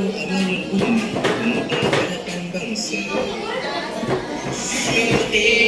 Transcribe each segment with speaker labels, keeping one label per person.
Speaker 1: Thank
Speaker 2: you.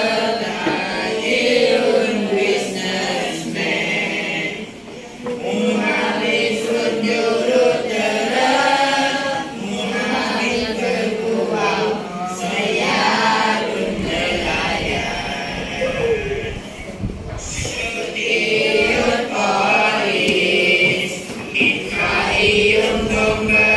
Speaker 2: kingdom name.